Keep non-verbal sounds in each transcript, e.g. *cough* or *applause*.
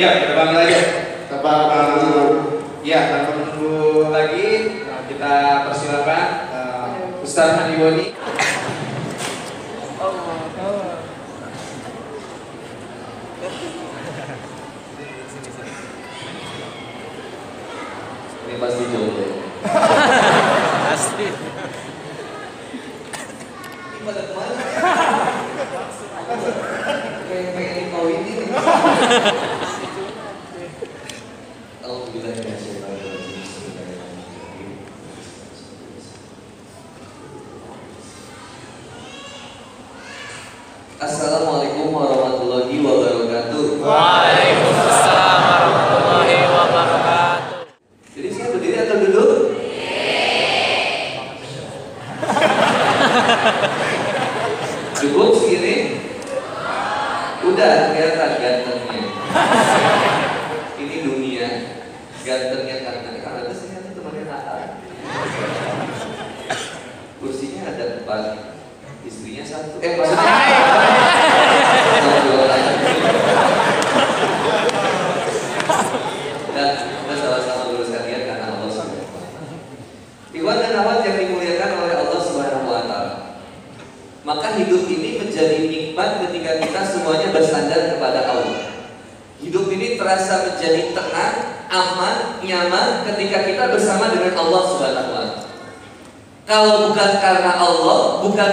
Ya, kita panggil aja. Kita panggil. Ya, tanpa menunggu lagi, nah, kita persilakan uh, Ustaz Hadi Wani. Ini pasti jomblo. Pasti. Ini pada ke mana? Kayak pengen dikawin ini. Jadi saya berdiri atau duduk? Cukup segini? Udah kelihatan gantengnya. Ini dunia gantengnya karena karena itu saya nanti temannya Natal. Kursinya ada empat, istrinya satu. Eh maksudnya Mau dua orang. Dan kita sama-sama lurus kalian karena Allah Subhanahu wa taala. Ikhwan dan akhwat yang dimuliakan oleh Allah Subhanahu wa taala. Maka hidup ini menjadi nikmat ketika kita semuanya bersandar kepada Allah. Hidup ini terasa menjadi tenang, aman, nyaman ketika kita bersama dengan Allah Subhanahu wa. Kalau bukan karena Allah, bukan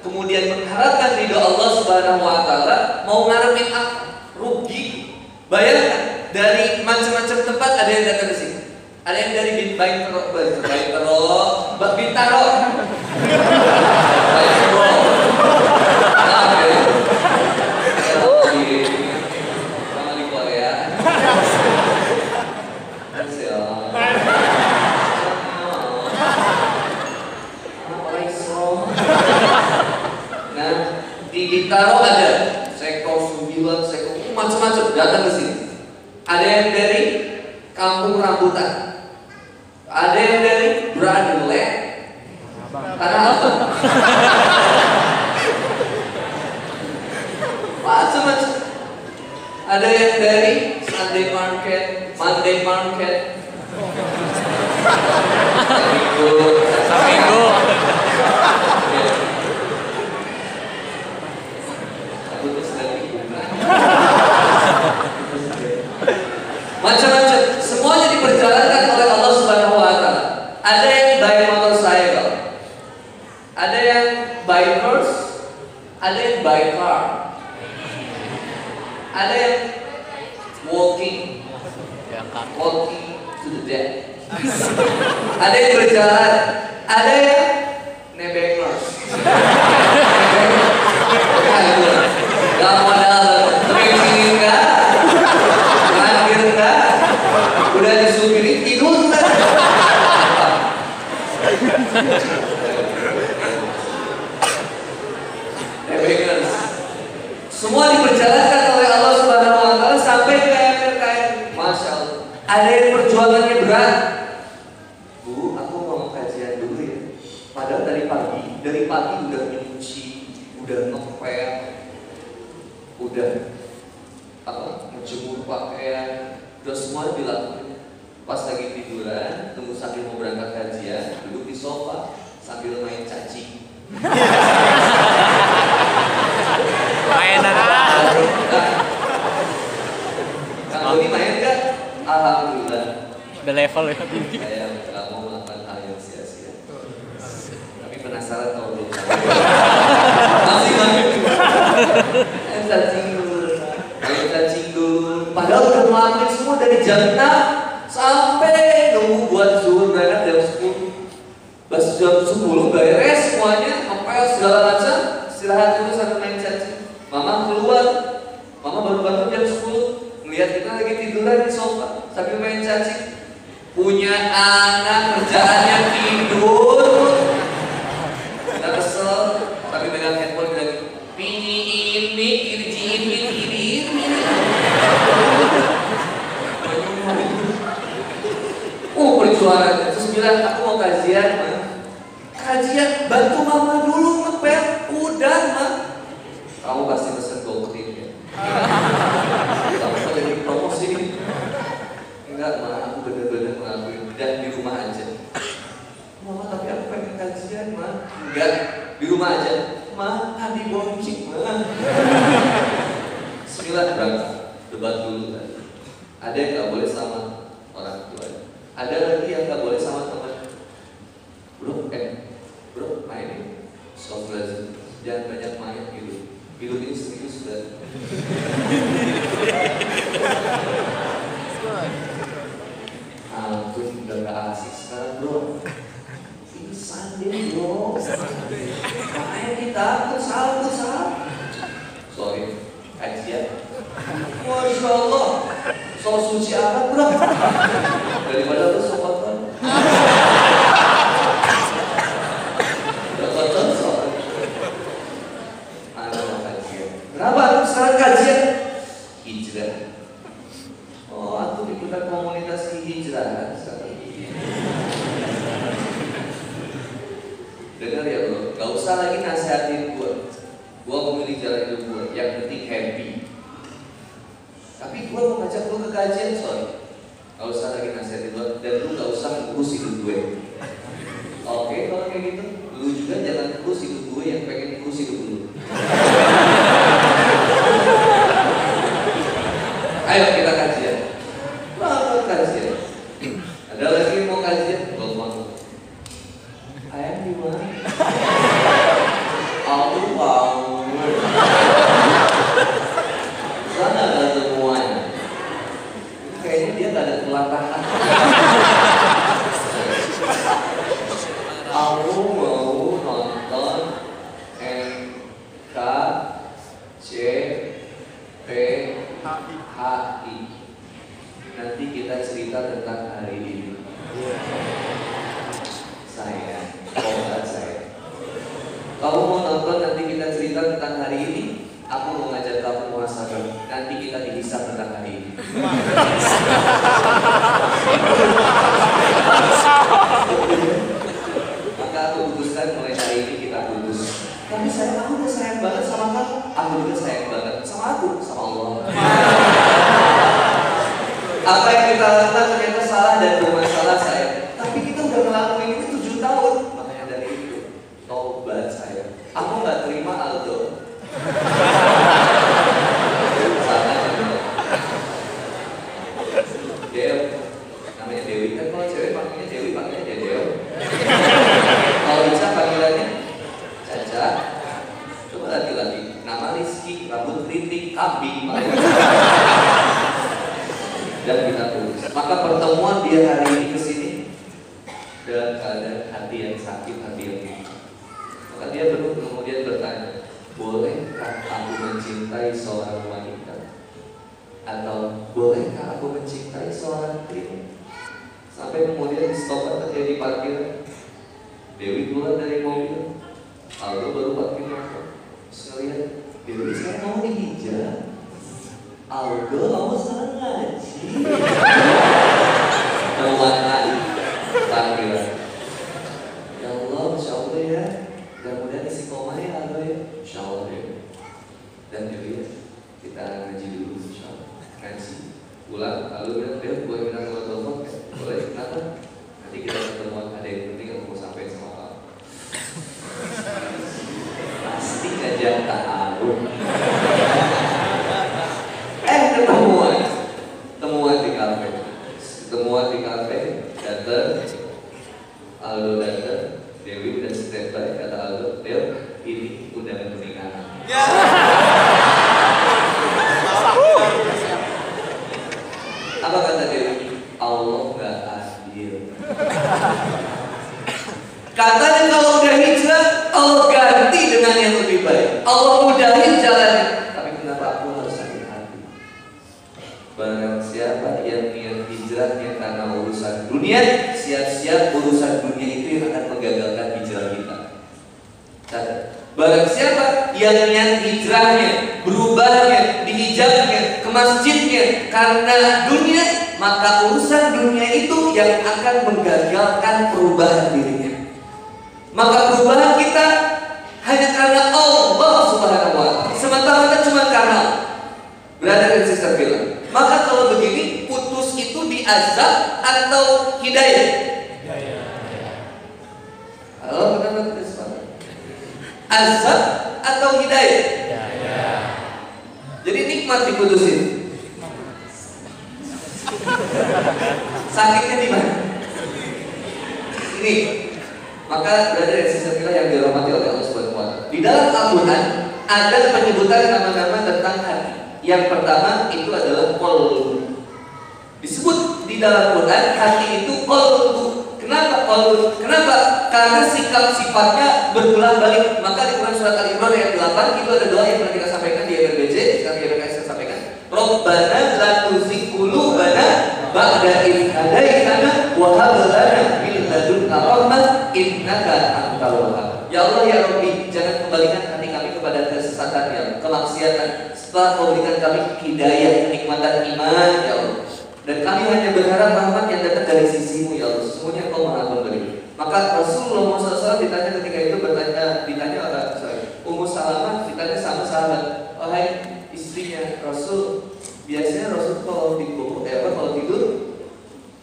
kemudian mengharapkan ridho Allah Subhanahu wa taala, mau ngarepin apa? Rugi. Bayangkan dari macam-macam tempat ada yang datang ke sini. Ada yang dari Bin Baitero, Baitero, Bak Bintaro. *laughs* Baitero. Nah, ya. Di- sama di Korea. Siap. Nah, di Bintaro ada sektor 9, sektor uh, macam-macam datang ke sini. Ada yang dari kampung rambutan. Ada yang dari Brotherland. Karena apa? *laughs* Macam-macam. Ada yang dari Sunday Market, Monday Market. Minggu, Minggu. Aku tuh sedang dibuka. Macam-macam, semuanya diperjalankan oleh Allah Subhanahu wa taala. Ada yang by motorcycle. Ada yang by horse, ada yang by car. Ada yang walking, Yang kaki. Walking to the ada yang berjalan, ada yang nebengers. Gak modal training enggak, terakhir enggak, udah disupirin tidur enggak. Nebengers. Semua diperjalankan oleh Allah Subhanahu wa taala sampai ke akhir kain. Masya Allah. Ada yang perjuangannya berat. Bu, aku mau kajian dulu ya. Padahal dari pagi, dari pagi udah nyuci, udah ngepel, udah apa? Menjemur pakaian, udah semua dilakukan. Pas lagi tiduran, tunggu sambil mau berangkat kajian, duduk di sofa sambil main cacing. Mainan. Kang Doni main nggak? Alhamdulillah. Udah level ya. Saya nggak mau melakukan hal yang sia-sia. Tapi penasaran kalau belum Masih masih. Main cacing dulu. Main cacing dulu. Padahal udah ngelakuin semua dari jam 6 sampai nunggu buat zuhur berangkat jam 10. Pas jam 10 beres semuanya, ngepel segala macam, istirahat dulu sampai main cacing. Mama keluar, mama baru bangun jam 10 Melihat kita lagi tiduran di sofa Sambil main cacing Punya anak kerjaannya tidur Udah kesel Tapi megang handphone bilang Ini ini kirji ini ini ini Oh perjuangan Terus bilang aku mau kajian ma Kajian bantu mama dulu ngepel Udah ma Kamu pasti pesen goblok Kamu kok jadi promosi Enggak, ma, aku bener-bener ngelakuin dan di rumah aja. Mama, tapi aku pengen kajian, ma. Enggak, di rumah aja. Ma, tadi boncik, ma. Sembilan berangkat, debat dulu kan. Ada yang nggak boleh sama orang tua. Ada lagi yang nggak boleh sama teman. Bro, eh, bro, main Stop Jangan banyak main gitu. Hidup ini serius sudah. Ampun, udah gak asik sekarang bro. Ini sandin bro. Makanya kita tuh salah tuh salah. Sorry, kajian. Masya Allah. So suci amat bro Daripada lu so kotor Udah kotor so Ada mau kajian Kenapa lu sekarang kajian? Hijrah Oh, aku ikutan komunitas hijrah Dengar ya bro, gak usah lagi nasihatin gue Gue memilih jalan hidup gue, yang penting happy. Tapi gue mau ngajak lu ke kajian, sorry. Gak usah lagi nasihatin gue, dan lu gak usah ngurus hidup gue. Oke, kalau kayak gitu, lu juga jangan ngurus hidup gue yang pengen ngurus hidup lu Ayo kita kajian. Mau kajian. Ada lagi yang mau kajian? Belum mau. Ayam di mana? Aku mau. Sana ada semuanya. Kayaknya dia gak ada kelatahan. Aku mau nonton NKCTHI. Nanti kita cerita tentang hari ini. Saya, obat saya. Kamu mau nonton nanti kita cerita tentang hari ini? Aku mau ngajak kamu muhasabah. Nanti kita dihisap tentang hari ini. Maka aku putuskan mulai hari ini kita putus. Tapi saya aku udah sayang banget sama kamu. Aku juga sayang banget sama aku, sama Allah. Apa yang kita lakukan ternyata salah dan bermasalah saya. Tapi kita udah ngelakuin itu tujuh tahun. Makanya dari itu, tobat saya. Aku nggak terima Aldo. Salah kan? Dew, namanya Dewi kan kalau cewek panggilnya Dewi panggilnya dia Dew. Kalau bisa panggilannya Caca. Coba lagi-lagi. Nama Rizky, rambut keriting, kambing. Dan kita tulis. Maka pertemuan dia hari ini ke sini dalam keadaan hati yang sakit, hati yang bingung. Maka dia baru kemudian bertanya, bolehkah aku seorang wanita? Atau bolehkah aku mencintai seorang pria? Sampai kemudian stop terjadi parkir. Dewi keluar dari mobil, Aldo baru parkir motor. Ngeliat, Dewi saya mau dihijab. Aldo kamu sekarang ngaji. *laughs* Keuangan parkiran. Ya Allah, Insya Allah ya. Mudah-mudahan isi koma ya Aldo ya. Insya Allah ya. Dan Dewi ya, kita ngaji dulu Insya Allah. Ngaji. Pulang, lalu bilang, Dewi boleh minta nomor telepon? nggak?" Boleh, kenapa? Nanti kita ketemuan, ada yang penting aku mau sampaikan sama kamu. Pasti ngajak tahu. Eh ketemuan, temuan di kafe, temuan di kafe, datang, Aldo datang, Dewi udah standby kata Aldo, Dew, ini undangan pernikahan. Apa kata Dewi? Allah nggak adil. Katanya kalau udah hijrah, Allah ganti dengan yang lebih baik. Allah mudahin jalannya. Tapi kenapa aku harus sakit hati? Barang siapa yang niat hijrahnya karena urusan dunia, siap-siap urusan dunia itu yang akan menggagalkan hijrah kita. Barang siapa yang niat hijrahnya, berubahnya, dihijabnya, ke masjidnya karena dunia, maka urusan dunia itu yang akan menggagalkan perubahan dirinya. Maka perubahan kita hanya karena Allah Subhanahu wa taala. Semata-mata cuma karena. Brother and sister bilang. Maka kalau begini putus itu diazab atau hidayah? Halo, kenapa tidak sepakat? Azab atau hidayah? Jadi nikmat diputusin. *laughs* Sakitnya di mana? Ini. Maka brother dan sister kita yang dirahmati oleh Allah Subhanahu wa. Di dalam Al-Qur'an ada penyebutan nama-nama tentang hati. Yang pertama itu adalah qalbu. Disebut di dalam Quran hati itu qalbu. Kenapa qalbu? Kenapa? Karena sikap sifatnya berulang balik. Maka di Quran surat Al-Imran ayat 8 itu ada doa yang pernah kita sampaikan di MRBJ, sekarang di saya sampaikan. Rabbana la ba'da id hadaitana wa hab lana min ladunka rahmah innaka antal. Ya Allah ya Rabbi, jangan kembalikan hati kami kepada kesesatan ya Allah, kemaksiatan. Setelah kau berikan kami hidayah, kenikmatan iman ya Allah. Dan kami hanya berharap rahmat yang datang dari sisimu ya Allah. semuanya kau maha pemberi. Maka Rasulullah SAW ditanya ketika itu bertanya ditanya oleh Ummu Salamah ditanya sama sahabat, wahai istrinya Rasul, biasanya Rasul kalau tidur, eh apa kalau tidur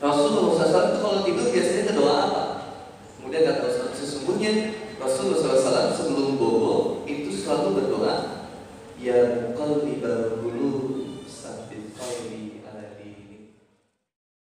Rasul Rasulullah SAW itu kalau tidur biasanya berdoa apa? Kemudian kata Rasul, sesungguhnya Rasul SAW sebelum bobo itu selalu berdoa Ya